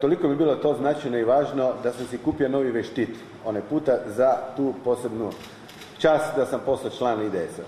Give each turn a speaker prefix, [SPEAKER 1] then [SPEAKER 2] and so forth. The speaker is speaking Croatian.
[SPEAKER 1] Toliko bi bilo to značajno i važno da sam si kupio novi veštit, onaj puta za tu posebnu čast da sam postao član IDS-a.